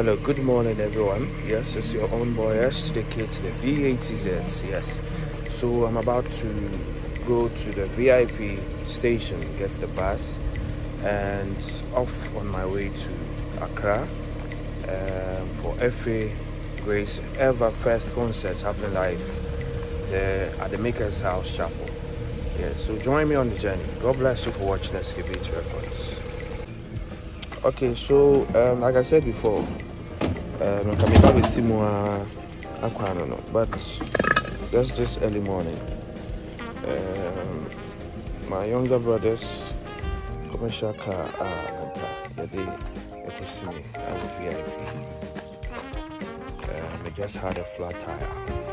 Hello, good morning, everyone. Yes, it's your own boy S to the to the B A T Z. Yes, so I'm about to go to the VIP station, get the bus, and off on my way to Accra um, for Efe Grace Ever First concert happening live there at the Maker's House Chapel. Yeah, so join me on the journey. God bless you for watching Skbeatz Records. Okay, so um, like I said before, um, back with Simua Aquano, but just this early morning, um, my younger brothers commercial car uh, they see me a VIP. I just had a flat tire.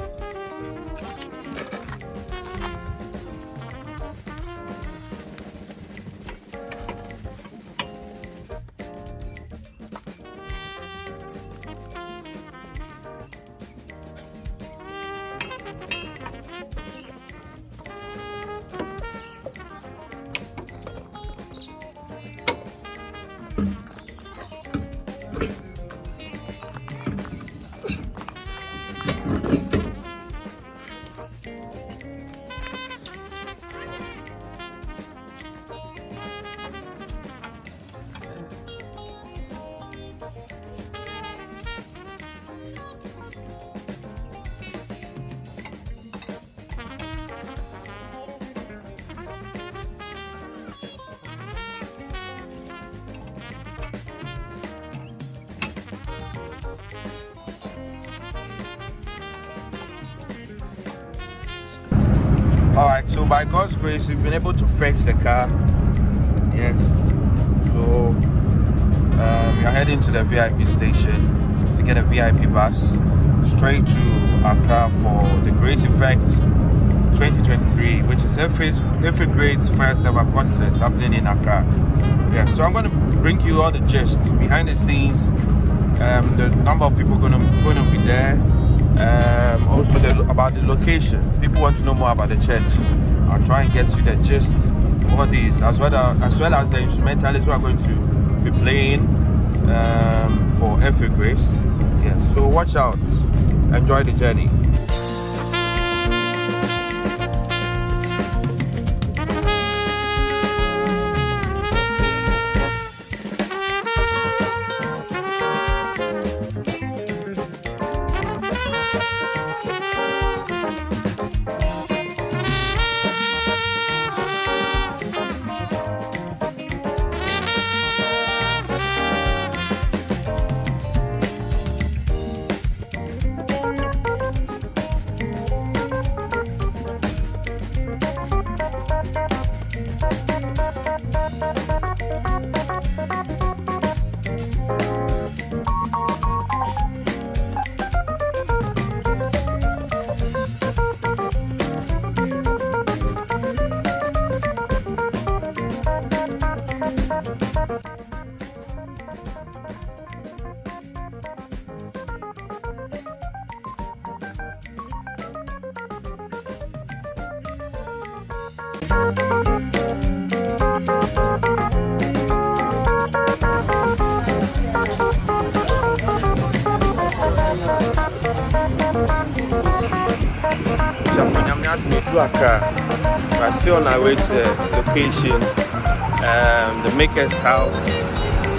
All right so by god's grace we've been able to fetch the car. Yes. So um, we are heading to the vip station to get a vip bus straight to accra for the grace effect 2023 which is Efe's, Efe Great's first ever concert happening in accra. Yeah so i'm going to bring you all the gist behind the scenes. Um, the number of people going to going to be there um, also the, about the location. People want to know more about the church. I'll try and get you the gist of these, as well as, as well as the instrumentalists who are going to be playing um, for Efe Grace. Yes, so watch out. Enjoy the journey. We're still on our way to the location, um, the Maker's House,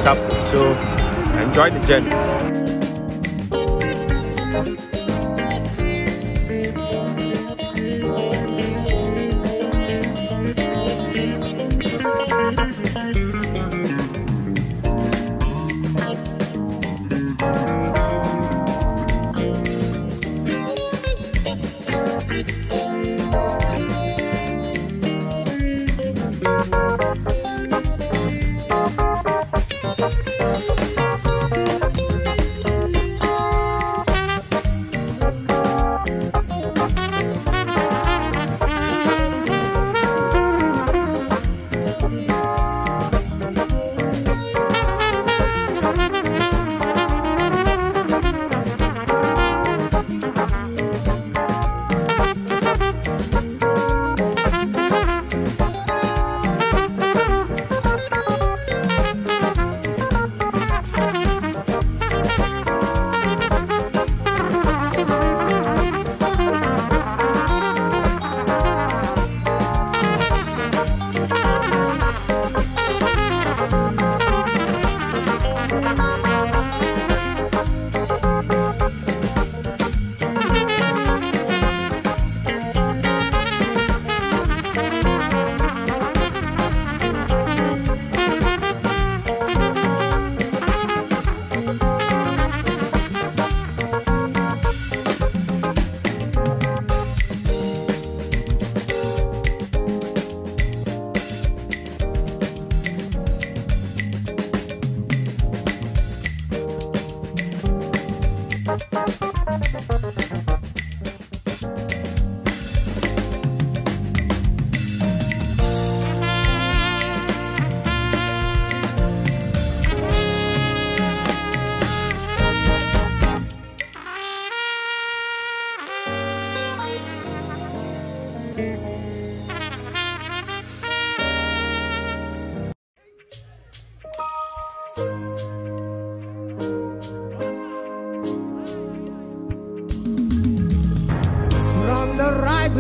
Chapel. So enjoy the journey.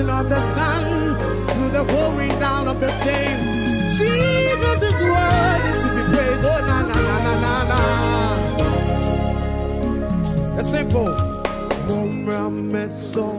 The sun to the going down of the same. Jesus is worthy to be praised. Oh, na na na na na na. It's simple. Mumra meso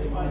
Sini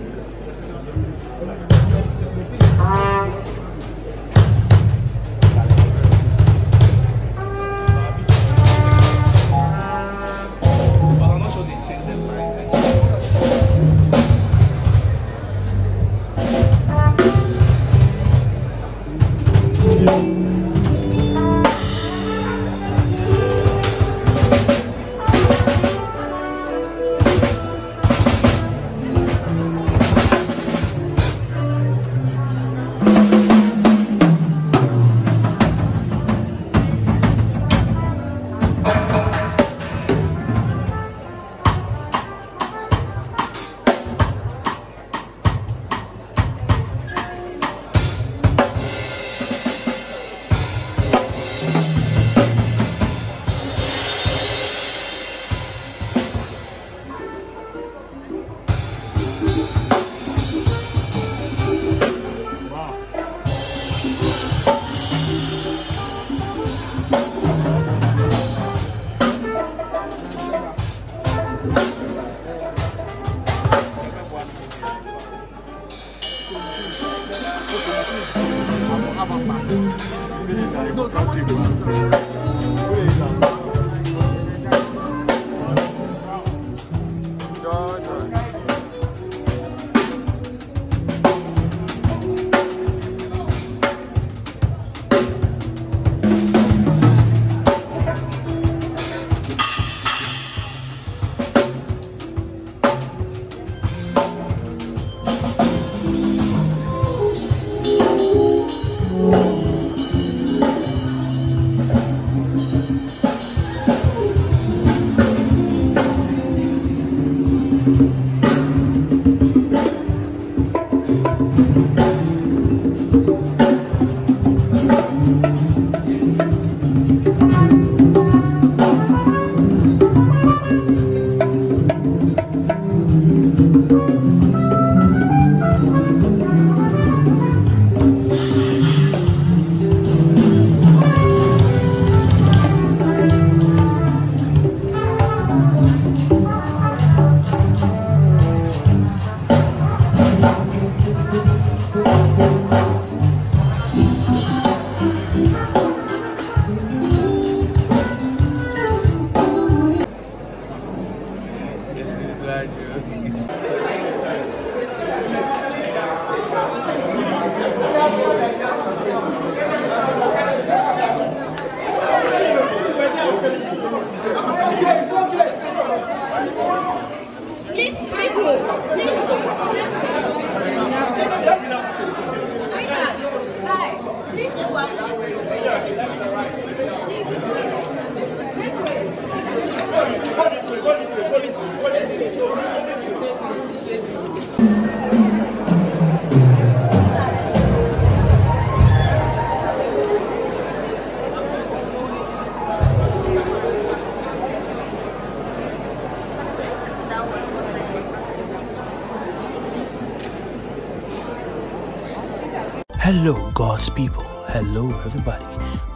아, 봐봐. 너 사모님도 있어. 뭐 Hello, God's people. Hello, everybody.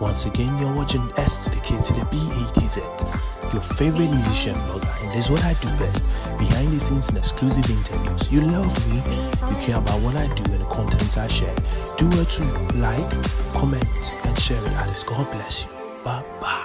Once again, you're watching S to the K to the B A T Z, your favorite musician blogger, and this is what I do best behind the scenes and exclusive interviews. You love me, you care about what I do and the contents I share. Do well to like, comment, and share it. Others. God bless you. Bye bye.